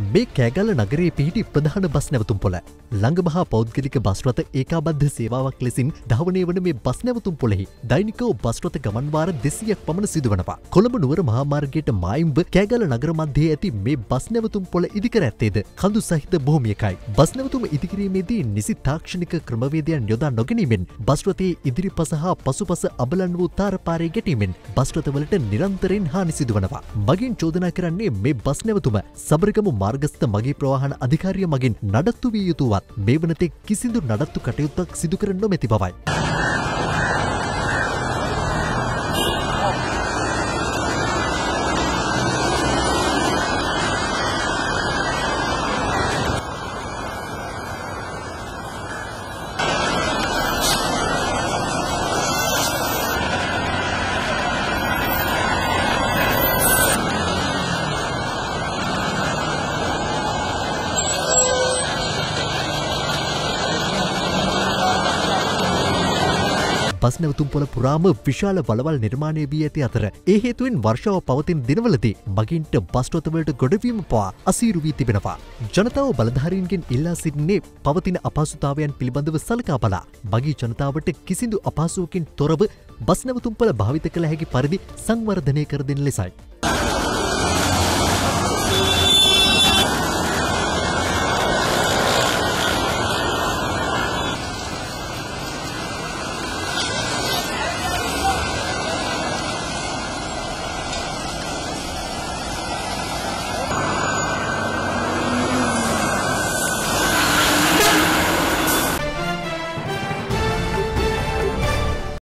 මේ කෑගල්ල නගරේ පිහිටි ප්‍රධාන බස් නැවතුම් පොළ ළඟමහා පෞද්ගලික බස්රත ඒකාබද්ධ සේවාවක් ලෙසින් ධවනය වන මේ බස් නැවතුම් පොළෙහි දෛනිකව බස්රත ගමන්වාර දෙසියක් පමණ සිදුවනවා. කොළඹ නුවර මහාමාර්ගයට මායිම්බ කෑගල නගර මධ්‍යයේ ඇති මේ බස් නැවතුම් පොළ ඉදිකර ඇත්තේද කඳු සහිත බොහොමියකයි. බස් නැවතුම ඉදිකිරීමේදී නිසි තාක්ෂණික ක්‍රමවේදයන් යොදා නොගැනීමෙන් බස්රතයේ ඉදිරි පස හා පසුපස අබලන් වූ තාරපාරය ගැටීමෙන් බස්රතවලට නිරන්තරයෙන් හානි සිදුවනවා. මගින් චෝදනා කරන්නේ මේ බස් නැවතුම සබරගම මාර්ගස්ථ මගේ ප්‍රවාහන අධිකාරිය මගින් නඩත්තු විය යුතුවත් මේ වනතෙක් කිසිදු නඩත්තු කටයුත්තක් සිදුකර නොමැති බවයි. බස් නැවතුම් පොළ පුරාම විශාල වලවල් නිර්මාණය වී ඇති අතර ඒ හේතුවෙන් වර්ෂාව පවතින දිනවලදී මගින්ට බස්ටොතවලට ගොඩවීම පවා අසීරු වී තිබෙනවා. ජනතාව බලධාරීන්ගෙන් ඉල්ලා සිටින්නේ පවතින අපහසුතාවයන් පිළිබඳව සලකා බලා මගී ජනතාවට කිසිදු අපහසුවකින් තොරව බස් නැවතුම්පල භාවිත කළ හැකි පරිදි සංවර්ධනය කර දෙන ලෙසයි.